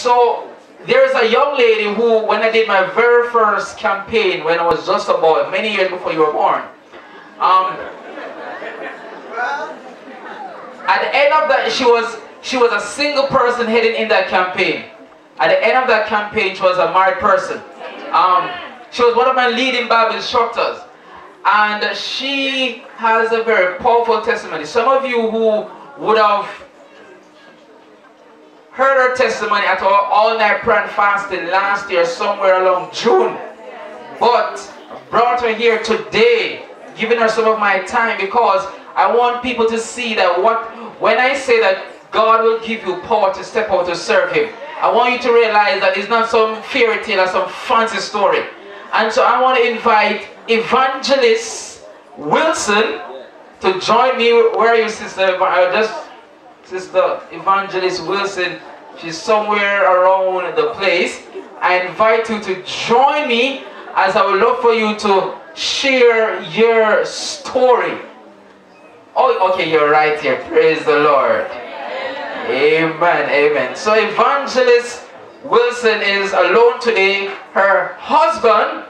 so there's a young lady who, when I did my very first campaign, when I was just a boy, many years before you were born, um, at the end of that, she was she was a single person heading in that campaign. At the end of that campaign, she was a married person. Um, she was one of my leading Bible instructors. And she has a very powerful testimony. Some of you who would have heard her testimony at our all-night prayer and fasting last year, somewhere along June. But brought her here today, giving her some of my time because I want people to see that what when I say that God will give you power to step out to serve Him, I want you to realize that it's not some fairy tale or some fancy story. And so I want to invite Evangelist Wilson to join me. Where are you, Sister? I just, Sister Evangelist Wilson, she's somewhere around the place. I invite you to join me as I would love for you to share your story. Oh, okay, you're right here. Praise the Lord. Amen, amen. So Evangelist Wilson is alone today. Her husband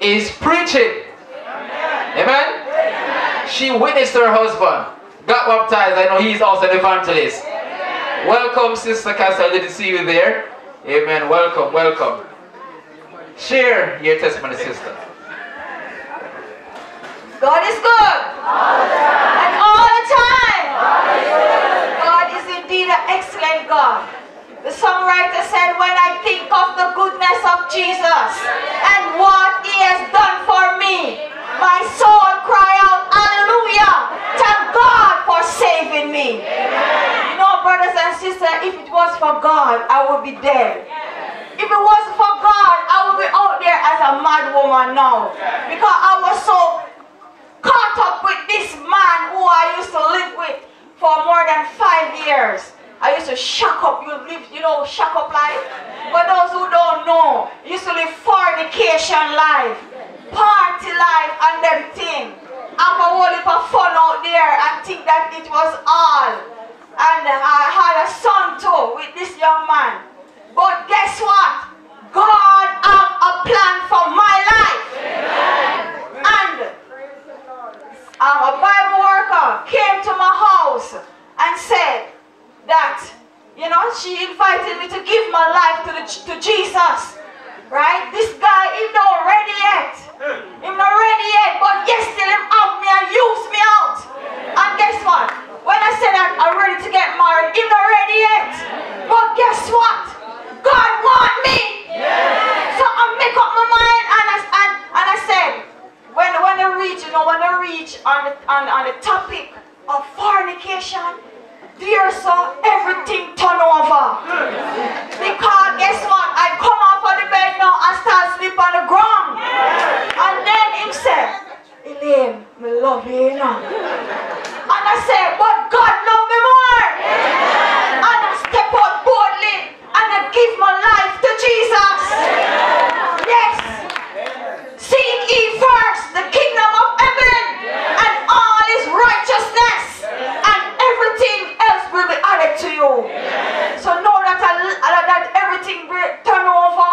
is preaching. Amen. amen. She witnessed her husband. Got baptized. I know he's also an evangelist. Welcome, Sister Castle. Good to see you there. Amen. Welcome, welcome. Share your testimony, sister. God is good. And all the time. God is indeed an excellent God. The songwriter said, when I think of the goodness of Jesus and what he has done for me, my soul cry out, hallelujah, thank God for saving me. You know, brothers and sisters, if it was for God, I would be dead. If it was for God, I would be out there as a mad woman now. Because I was so caught up with this man who I used to live with for more than five years. I used to shock up, you live, you know, shock up life. For those who don't know, used to live fornication life, party life and everything. Have a whole heap of fun out there and think that it was all. And I had a son too with this young man. But guess what? God have a plan for my life. Amen. And um, a Bible worker came to my house and said that, you know, she invited me to give my life to, the, to Jesus. Right? This guy, he's not ready yet. He's not ready yet, but yes, still him have me and use me out. And guess what? When I said that I'm ready to get married, he's not ready yet. But guess what? God want me. So I make up my mind and I, and, and I said, when, when I reach, you know, when I reach on the, on, on the topic of fornication, dear son, everything turn over. Because guess what? I come off of the bed now and start sleep on the ground. And then him said, Elaine, me love you, you know. And I said, but God love me more. And I step out boldly and I give my life to Jesus. Yes. Seek ye first the kingdom of heaven and all his righteousness, and everything else will be added to you. So know that I, that everything will turn over.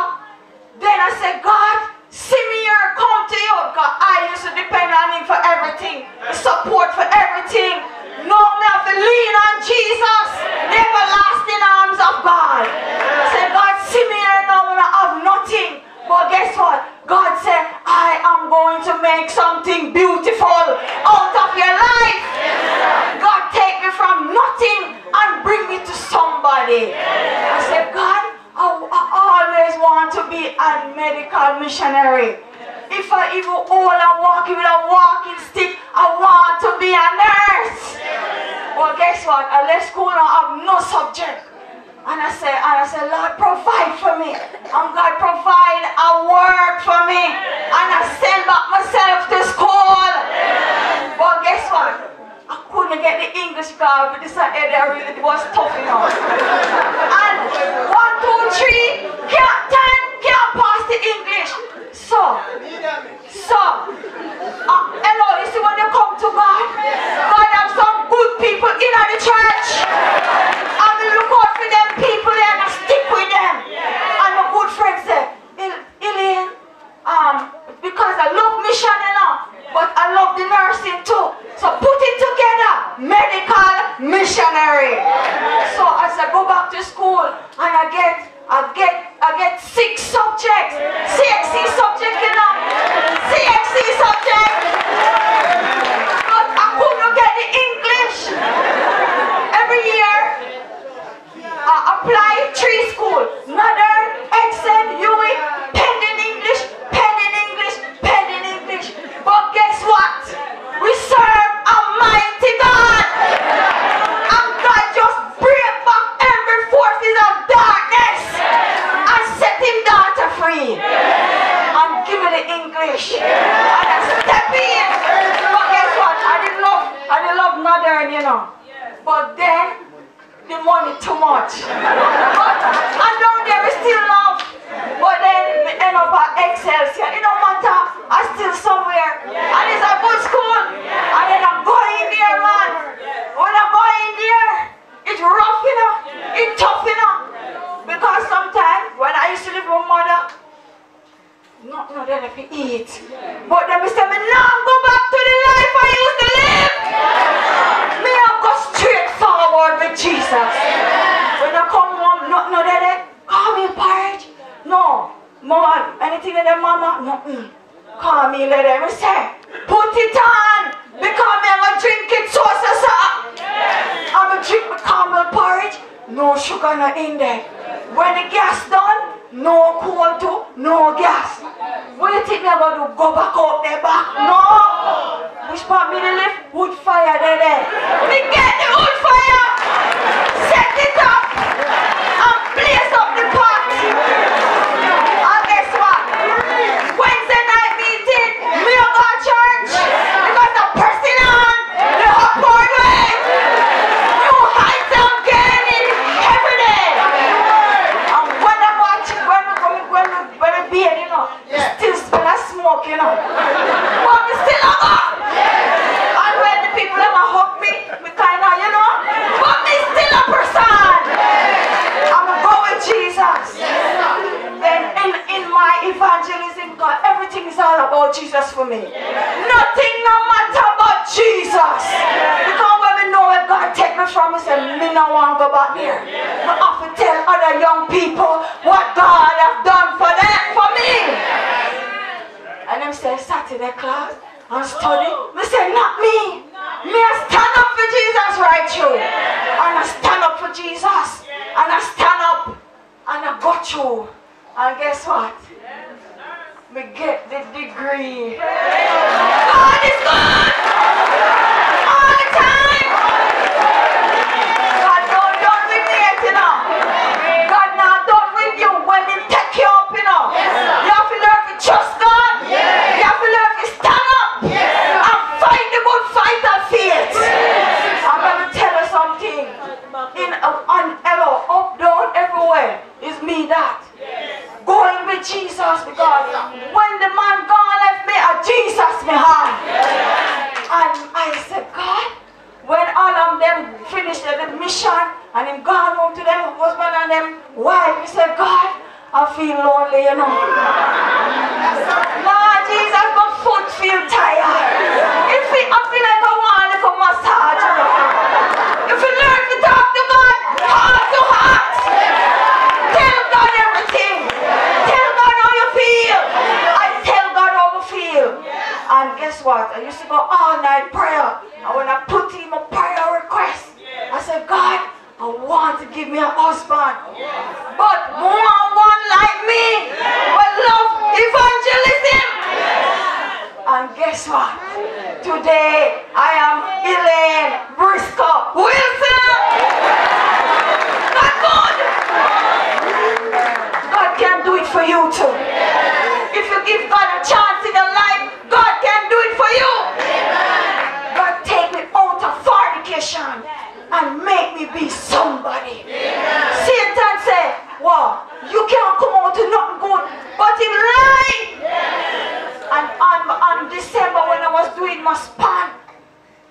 Then I said, God, see me here, come to you. God, I used to depend on him for everything, the support for everything. No, me have to lean on Jesus, the everlasting arms of God. I said, God, see me here now when I have nothing. But guess what? God said, I am going to make something beautiful out of your life. God, take me from nothing and bring me to somebody. I said, God, I, I always want to be a medical missionary. If I even all I walking with a walking stick, I want to be a nurse. Well, guess what? I left school and I have no subject. And I said, and I said, Lord, provide for me. And God provide a work for me. And I send back myself to school. But guess what? I couldn't get the English card, but this area really was tough enough. and one, two, three, pass the English. So, so, uh, hello, you see when you come to God, God have some good people in the church. And we look out for them people there and I stick with the school and I get I get I get six subjects. CXC subject, you know. CXC subject. But I couldn't get the English. Every year I apply three school. Northern, Exen, UWI, pending English, pending English, pending English. But guess what? We serve a mighty God. And God just break back every forces of darkness and set him daughter free. And give me the English. And I step in. But guess what? I didn't love I didn't love Northern, you know. But then the money too much. But I know there is still love. But then we end up at Excelsior. It don't matter. I still somewhere. And it's a good school. And then I'm going there, man. When I go in there, it's rough, you know. It's tough, you know. Because sometimes when I used to live with my mother, no there to eat. But then we say, me now go back to the life I used to live. Me I go straight forward with Jesus. When I come home, not no there, call me porridge. No, mom, anything in the mama, nothing. Mm. Call me later. Me say, put it on. Because me I'm drink it so so so. I'm going drink my caramel porridge. No sugar not in there. When the gas done, no coal too, no gas. What you think me about to go back out there back? No. Which part me the lift? Wood fire there there. Me get the wood fire. Set it up. And blaze up the pot. And guess what? Wednesday night meeting, me a go to church. Because I'm pressing on the upward way. New heights I'm gaining every day. And when I watch, when we when we when we when we beard, you know, still smell of smoke, you know. But we still a go. And when the people ever hug me, me kinda, you know, but me still a person. I'm a go with Jesus. Then in, in my evangelism, God, everything is all about Jesus for me. Nothing no matter but Jesus. Because when we know where God take me from, we say, me no want to go back there. We have to tell other young people what God have done for them, for me. And them say, Saturday class, and study. Me say, not me. Me I stand up for Jesus right through. And I stand up for Jesus. And I stand up. And I got you. And guess what? Me get the degree. God is good. All the time. God don't done with me yet, you know. God not done with you when he take you up, you know. You have to learn to trust God. You have to learn to stand up and fight the good fight of faith. I'm gonna tell you something. In uh, on hello, up, down, everywhere is me that. Going with Jesus because when the man gone left me, a Jesus me hand. And I said, God, when all of them finished their mission and him gone home to them husband and them wife, he said, God, I feel lonely, you know. Lord Jesus, my foot feel tired. It feel, I feel like I want a massage. If you learn to talk to God, heart to heart, tell God everything. Tell God how you feel. I tell God how I feel. And guess what? I used to go all night prayer. I want to put in my prayer request, I said, God, I want to give me a husband. But more one like me will love evangelism. And guess what? Today I am Elaine Briscoe Wilson. God good. God can do it for you too. If you give God a chance in your life, God can do it for you. God take me out of fornication and make me be somebody. Satan say, wow, you can't come out to nothing good, but in lie. And on, on December when I was doing my span,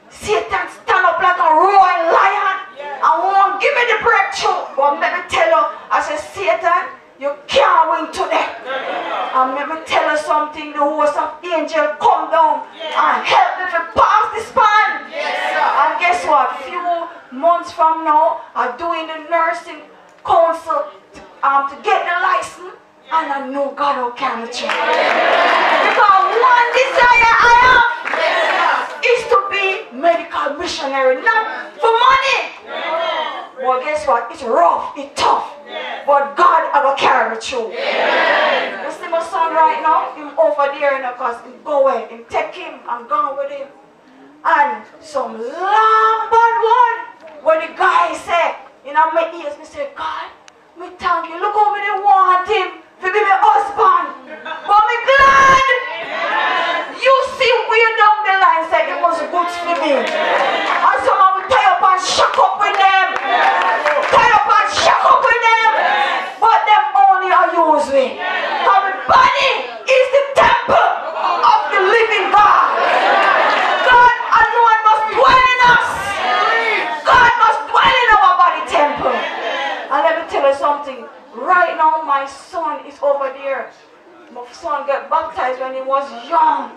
Satan stand up like a roaring lion and won't give me the breakthrough. But let me tell you, I said, Satan, you can't win today. And let me tell you something, the host of angel come down and help me to pass the span. And guess what? Few months from now, I'm doing the nursing um, to get the license, and I know God will carry me through. Because one desire I have is to be medical missionary, not for money. Well, guess what? It's rough, it's tough. But God I will carry me through. You see my son right now? Him over there in the cause him go away. Him take him, I'm gone with him. And some long bad one. When the guy say, you know, my ears, me say, God, me thank you. Look me they want him to be my husband. But me glad see way down the line say it was good for me. And some of me tie up and shock up with them. Tie up and shock up with them. But them only are use me. And my body is the temple of the living God. God alone must dwell in us. God must dwell in our body temple. And let me tell you something. Right now, my son is over there. My son got baptized when he was young.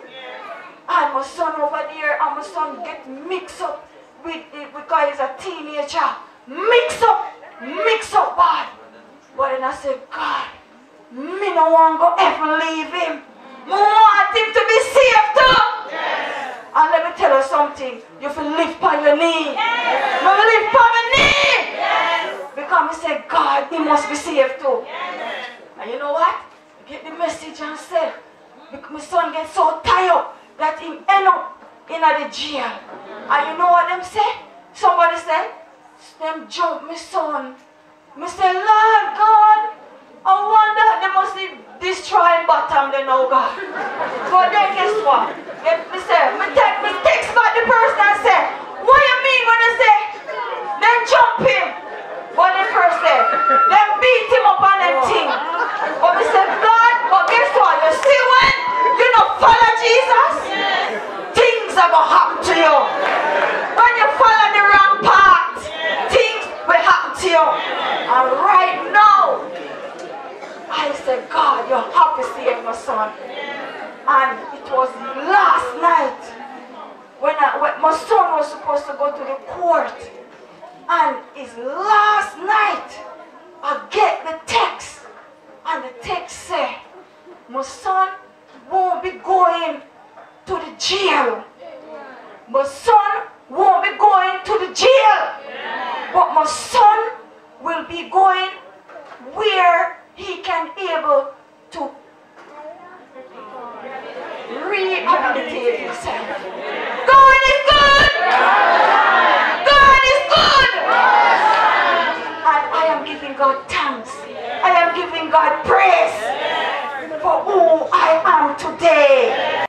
And my son over there, and my son get mixed up with it because he's a teenager. Mix up, mix up bad. But then I said, God, me no want go ever leave him. Me want him to be saved too. And let me tell you something. You feel lift by your knee. You lift on my knee. Because me say, God, he must be saved too. And you know what? Get the message and say, my son gets so tired that he end up in the jail. And you know what them say? Somebody say, them jump my son. Me say, Lord God, I wonder they must be destroying bottom they know God. But then guess what? They, me say, me take me text back the person and say, what you mean when they say, then jump him? But the person say, then beat him up on them thing. But me say, God, but guess what? You see when you don't follow Jesus, things are gonna happen to you. When you follow the wrong path, things will happen to you. And right now, I said, God, you have to save my son. And it was last night when, I, when my son was supposed to go to the court. And it's last night I get the text. And the text said, my son won't be going to the jail. My son won't be going to the jail. But my son will be going where he can be able to rehabilitate himself. God is good! God is good! And I am giving God thanks. I am giving God praise for who I am today.